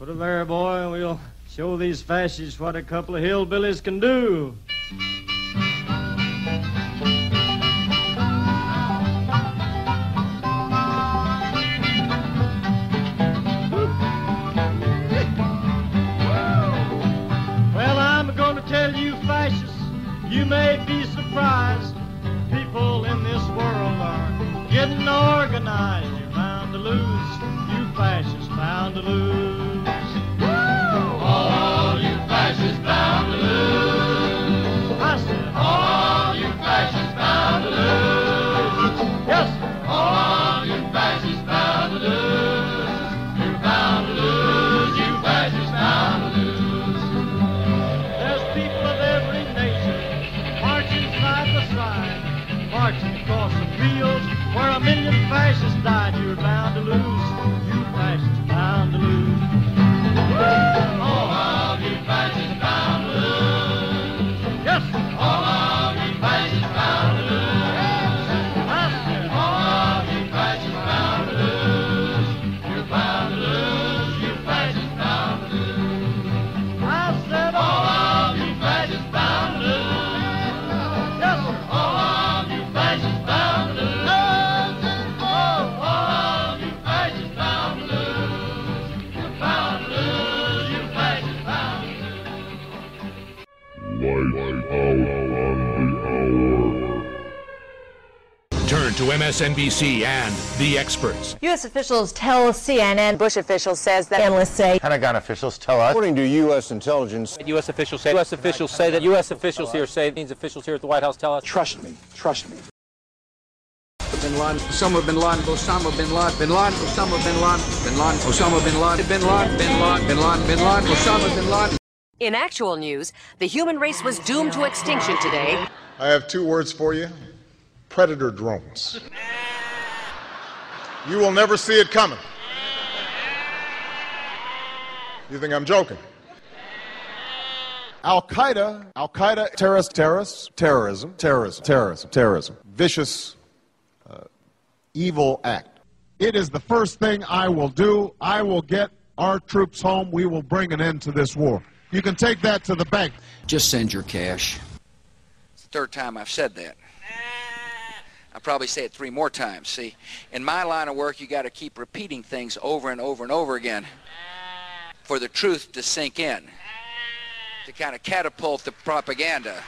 Put her there, boy, and we'll show these fascists what a couple of hillbillies can do. Well, I'm going to tell you, fascists, you may be surprised. People in this world are getting organized. You're bound to lose. You fascists bound to lose. Across the fields where a million fascists died. You're bound to lose. Turn to MSNBC and the experts. U.S. officials tell CNN. Bush officials says that analysts say Pentagon officials tell us. According to U.S. intelligence, U.S. officials say. U.S. officials say that. U.S. officials here say. These officials here at the White House tell us. trust me, trust me. Bin Laden, Osama bin Laden, Osama bin Laden, bin Laden, Osama bin Laden, bin Laden, Osama bin Laden, bin Laden, bin Laden, bin Laden, bin Laden, Osama bin Laden. In actual news, the human race was doomed to extinction today. I have two words for you predator drones. You will never see it coming. You think I'm joking? Al Qaeda, Al Qaeda, terrorist, terrorists, terrorism, terrorism, terrorism, terrorism, vicious, uh, evil act. It is the first thing I will do. I will get our troops home. We will bring an end to this war. You can take that to the bank. Just send your cash. It's the third time I've said that. I'll probably say it three more times. See, in my line of work, you got to keep repeating things over and over and over again for the truth to sink in, to kind of catapult the propaganda.